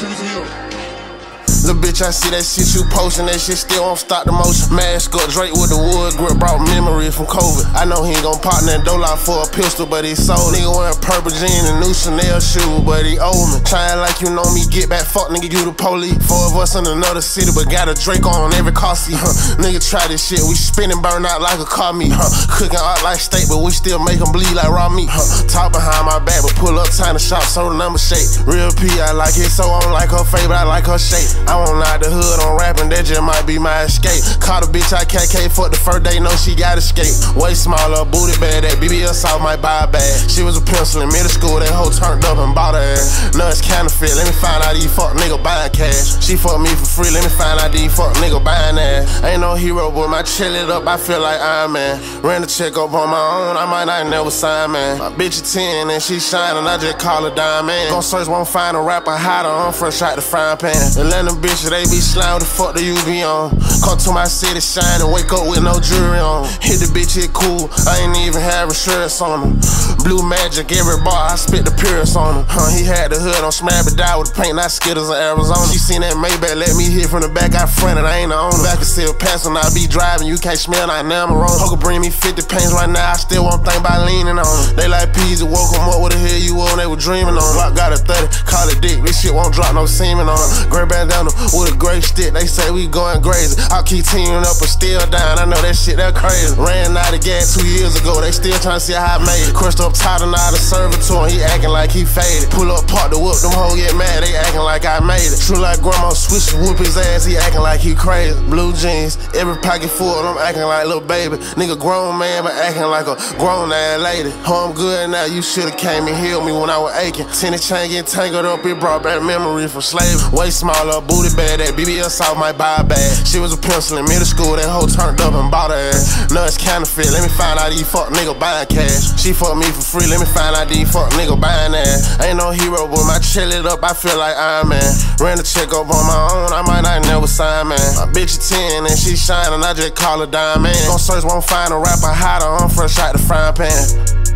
do zero bitch, I see that shit you posting. That shit still won't stop the motion. Mask up, Draco with the wood grip, brought memory from COVID. I know he ain't gon' pop that dough out for a pistol, but he sold. Nigga wearing purple jeans and new Chanel shoes, but he owe me. Trying like you know me, get back, fuck nigga, you the police. Four of us in another city, but got a Draco on every car seat, huh? Nigga try this shit, we spinning, burn out like a car meat, huh? Cooking art like steak, but we still make them bleed like raw meat, huh? Talk behind my back, but pull up time to shop, so the number shake. Real P, I like it, so I don't like her favorite, I like her shape. I won't out the hood on rapping, that just might be my escape. Caught a bitch I KK, fuck the first day, know she got escape. Way smaller, booty bad, that BBS off might buy bag. She was a pencil in middle school, that hoe turned up and bought her ass. Nuts counterfeit, let me find out these fuck nigga buying cash. She fuck me for free, let me find out these fuck nigga buying ass. Ain't no hero, but my chill it up, I feel like Iron Man. Ran the check up on my own, I might not never sign, man. My bitch a 10 and she shining, I just call her diamond. Gon' search, won't find a rapper hotter, I'm fresh out the frying pan. Atlanta bitches, they be slime, the fuck do you be on? Come to my city, shine and wake up with no jewelry on. Hit the bitch, hit cool, I ain't even have insurance on him. Blue magic, every bar, I spit the purest on him. Huh, he had the hood on smash, but die with the paint, not skittles in Arizona. She seen that Maybach, let me hit from the back, I fronted, I ain't the owner. Back and still passing, I be driving, you can't smell, like now I'm wrong. Hogan bring me 50 paints right now, I still won't think about leaning on them. They like peas, woke them up, what the hell you on, they were dreaming on. Block got a 30, call it dick, this shit won't drop no semen on them. Gray bandana with a gray stick, they say we going crazy. I'll keep teaming up but still down, I know that shit that crazy. Ran out of gas two years ago, they still trying to see how I made it. Crushed up tight and out of serving to he acting like he faded. Pull up, park the whoop, them hoes get mad, they acting like I made it. True like grandma, switch whoop his ass, he acting like he crazy. Blue jeans, every pocket full, I'm acting like little baby. Nigga grown man, but acting like a grown ass lady. Home good now, you should've came and healed me when I was aching. Tennis chain get tangled up, it brought back memory from slavery. Way smaller, booty bad, that BBS off might buy bag. She was a pencil in middle school, that hoe turned up and bought her ass. Nuts counterfeit, let me find out these fuck nigga buying cash. She fuck me for free, let me find out these fuck nigga buying ass. Ain't no hero, but my chill it up, I feel like Iron Man. Ran the check up on my own, I might not never sign, man. My bitch a 10 and she shining, I just call her diamond. Gon' search, won't find a rapper hotter, I'm fresh out the frying pan.